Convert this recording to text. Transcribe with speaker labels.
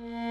Speaker 1: Bye.